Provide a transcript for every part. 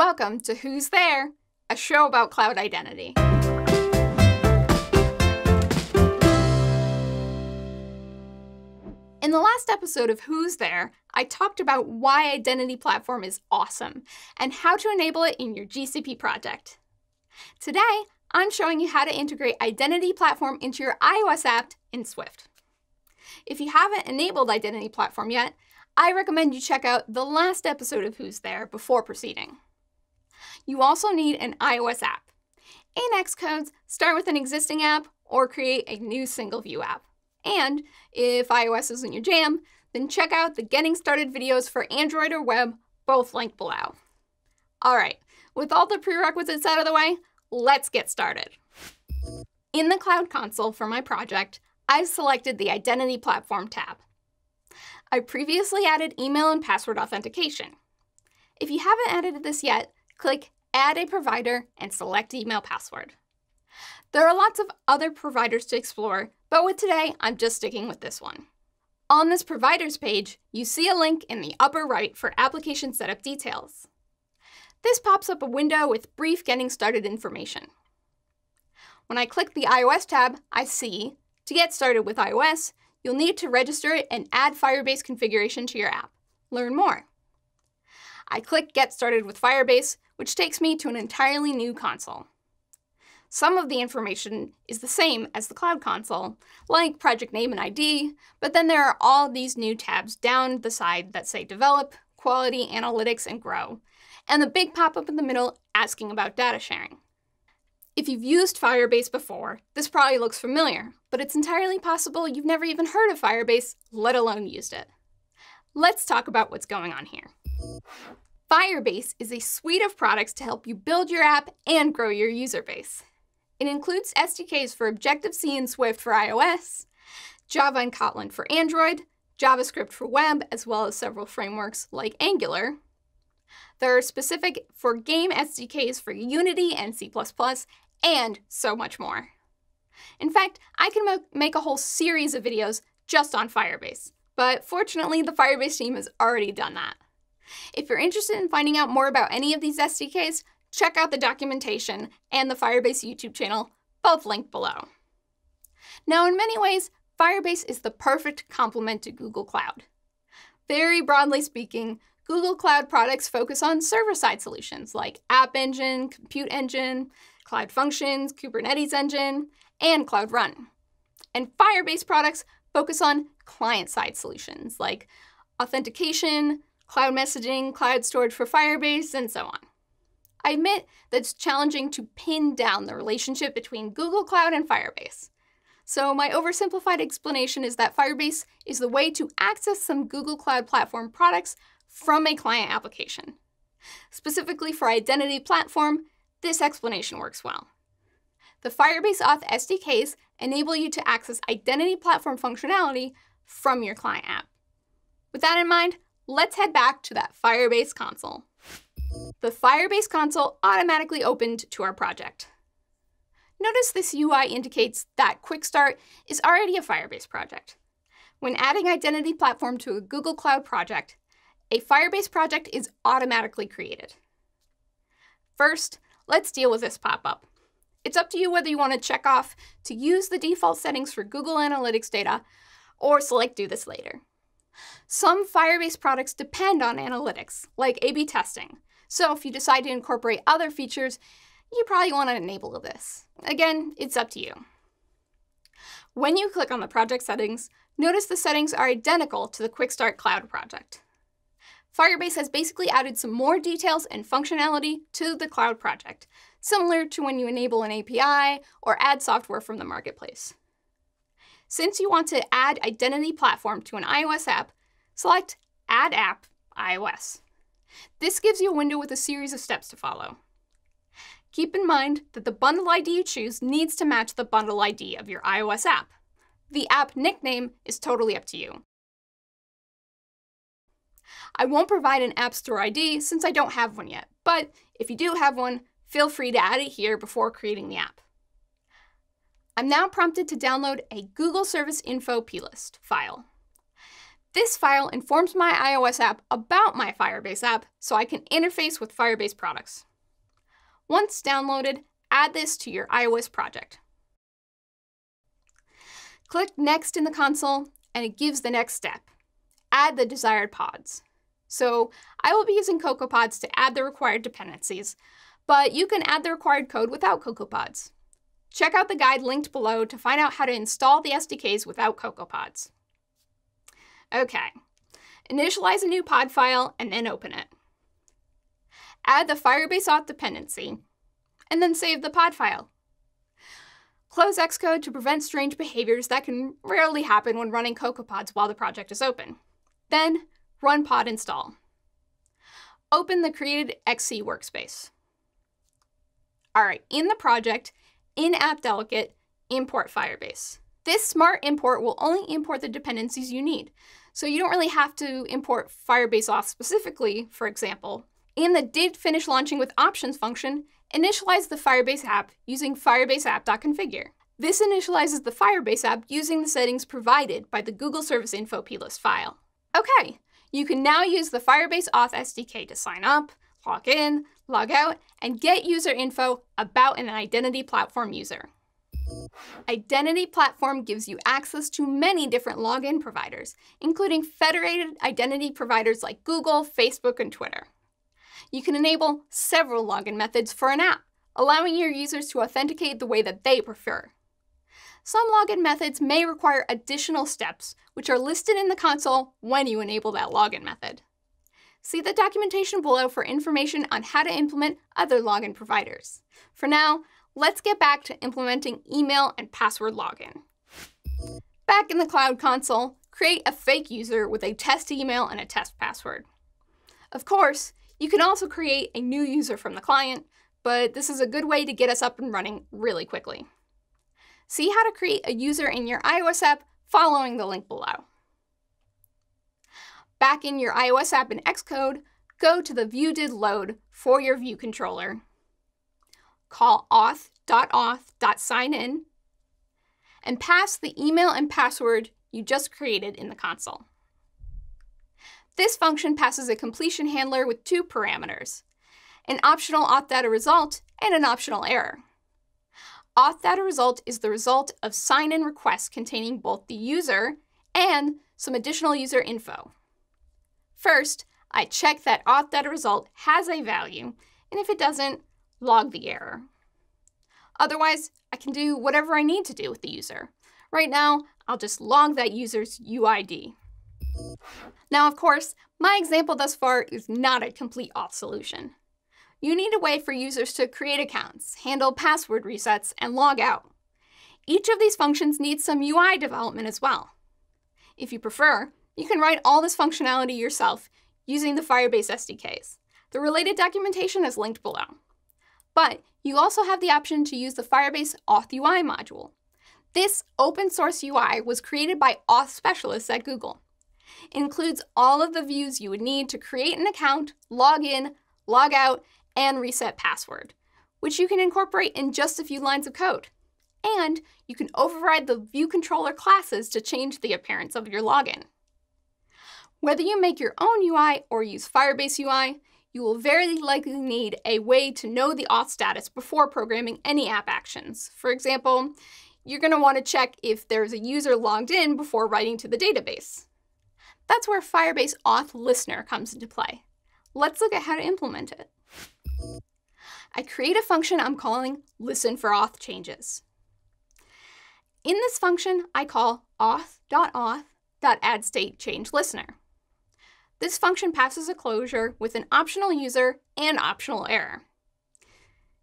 Welcome to Who's There, a show about cloud identity. In the last episode of Who's There, I talked about why Identity Platform is awesome and how to enable it in your GCP project. Today, I'm showing you how to integrate Identity Platform into your iOS app in Swift. If you haven't enabled Identity Platform yet, I recommend you check out the last episode of Who's There before proceeding. You also need an iOS app. In Xcodes, start with an existing app or create a new single view app. And if iOS isn't your jam, then check out the Getting Started videos for Android or web, both linked below. All right, with all the prerequisites out of the way, let's get started. In the Cloud Console for my project, I've selected the Identity Platform tab. I previously added email and password authentication. If you haven't added this yet, click Add a Provider and select Email Password. There are lots of other providers to explore, but with today, I'm just sticking with this one. On this Providers page, you see a link in the upper right for application setup details. This pops up a window with brief getting started information. When I click the iOS tab, I see, to get started with iOS, you'll need to register and add Firebase configuration to your app. Learn more. I click Get Started with Firebase, which takes me to an entirely new console. Some of the information is the same as the Cloud Console, like project name and ID, but then there are all these new tabs down the side that say Develop, Quality, Analytics, and Grow, and the big pop-up in the middle asking about data sharing. If you've used Firebase before, this probably looks familiar, but it's entirely possible you've never even heard of Firebase, let alone used it. Let's talk about what's going on here. Firebase is a suite of products to help you build your app and grow your user base. It includes SDKs for Objective-C and Swift for iOS, Java and Kotlin for Android, JavaScript for web, as well as several frameworks like Angular. There are specific for game SDKs for Unity and C++, and so much more. In fact, I can make a whole series of videos just on Firebase, but fortunately the Firebase team has already done that. If you're interested in finding out more about any of these SDKs, check out the documentation and the Firebase YouTube channel, both linked below. Now, in many ways, Firebase is the perfect complement to Google Cloud. Very broadly speaking, Google Cloud products focus on server-side solutions like App Engine, Compute Engine, Cloud Functions, Kubernetes Engine, and Cloud Run. And Firebase products focus on client-side solutions like authentication, cloud messaging, cloud storage for Firebase, and so on. I admit that it's challenging to pin down the relationship between Google Cloud and Firebase. So my oversimplified explanation is that Firebase is the way to access some Google Cloud Platform products from a client application. Specifically for Identity Platform, this explanation works well. The Firebase Auth SDKs enable you to access Identity Platform functionality from your client app. With that in mind, let's head back to that Firebase console. The Firebase console automatically opened to our project. Notice this UI indicates that Quick Start is already a Firebase project. When adding Identity Platform to a Google Cloud project, a Firebase project is automatically created. First, let's deal with this pop-up. It's up to you whether you want to check off to use the default settings for Google Analytics data or select Do this later. Some Firebase products depend on analytics, like A-B testing, so if you decide to incorporate other features, you probably want to enable this. Again, it's up to you. When you click on the project settings, notice the settings are identical to the Quick Start Cloud project. Firebase has basically added some more details and functionality to the cloud project, similar to when you enable an API or add software from the marketplace. Since you want to add Identity Platform to an iOS app, select Add App iOS. This gives you a window with a series of steps to follow. Keep in mind that the bundle ID you choose needs to match the bundle ID of your iOS app. The app nickname is totally up to you. I won't provide an App Store ID since I don't have one yet, but if you do have one, feel free to add it here before creating the app. I'm now prompted to download a Google Service Info plist file. This file informs my iOS app about my Firebase app so I can interface with Firebase products. Once downloaded, add this to your iOS project. Click Next in the console, and it gives the next step. Add the desired pods. So I will be using CocoaPods to add the required dependencies, but you can add the required code without CocoaPods. Check out the guide linked below to find out how to install the SDKs without CocoaPods. Okay, initialize a new pod file and then open it. Add the Firebase auth dependency, and then save the pod file. Close Xcode to prevent strange behaviors that can rarely happen when running CocoaPods while the project is open. Then, run pod install. Open the created XC workspace. All right, in the project, in AppDelegate, import Firebase. This smart import will only import the dependencies you need, so you don't really have to import Firebase auth specifically, for example. In the did finish launching with options function, initialize the Firebase app using firebase app.configure. This initializes the Firebase app using the settings provided by the Google Service Info plist file. Okay, you can now use the Firebase Auth SDK to sign up, log in, log out, and get user info about an identity platform user. Identity Platform gives you access to many different login providers, including federated identity providers like Google, Facebook, and Twitter. You can enable several login methods for an app, allowing your users to authenticate the way that they prefer. Some login methods may require additional steps, which are listed in the console when you enable that login method. See the documentation below for information on how to implement other login providers. For now, let's get back to implementing email and password login. Back in the Cloud Console, create a fake user with a test email and a test password. Of course, you can also create a new user from the client, but this is a good way to get us up and running really quickly. See how to create a user in your iOS app following the link below. Back in your iOS app in Xcode, go to the view did load for your view controller. Call auth.auth.signin and pass the email and password you just created in the console. This function passes a completion handler with two parameters, an optional auth data result and an optional error. Auth data result is the result of sign-in requests containing both the user and some additional user info. First, I check that auth data result has a value, and if it doesn't, log the error. Otherwise, I can do whatever I need to do with the user. Right now, I'll just log that user's UID. Now, of course, my example thus far is not a complete auth solution. You need a way for users to create accounts, handle password resets, and log out. Each of these functions needs some UI development as well. If you prefer, you can write all this functionality yourself using the Firebase SDKs. The related documentation is linked below. But you also have the option to use the Firebase Auth UI module. This open source UI was created by auth specialists at Google. It includes all of the views you would need to create an account, log in, log out, and reset password, which you can incorporate in just a few lines of code. And you can override the view controller classes to change the appearance of your login. Whether you make your own UI or use Firebase UI, you will very likely need a way to know the auth status before programming any app actions. For example, you're going to want to check if there's a user logged in before writing to the database. That's where Firebase Auth Listener comes into play. Let's look at how to implement it. I create a function I'm calling listen for auth changes. In this function, I call auth.auth.addStateChangeListener. This function passes a closure with an optional user and optional error.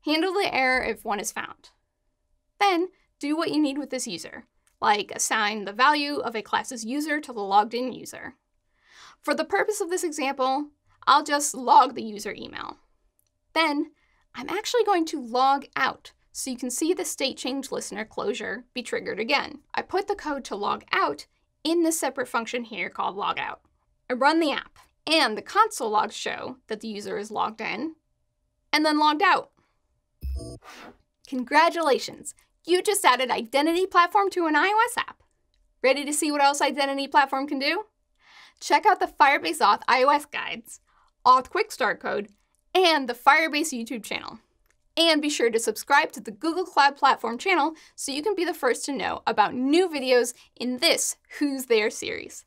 Handle the error if one is found. Then, do what you need with this user, like assign the value of a class's user to the logged in user. For the purpose of this example, I'll just log the user email. Then, I'm actually going to log out so you can see the state change listener closure be triggered again. I put the code to log out in this separate function here called logout. I run the app, and the console logs show that the user is logged in and then logged out. Congratulations, you just added Identity Platform to an iOS app. Ready to see what else Identity Platform can do? Check out the Firebase Auth iOS guides, Auth Quick Start Code, and the Firebase YouTube channel. And be sure to subscribe to the Google Cloud Platform channel so you can be the first to know about new videos in this Who's There series.